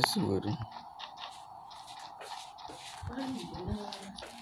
Censura. First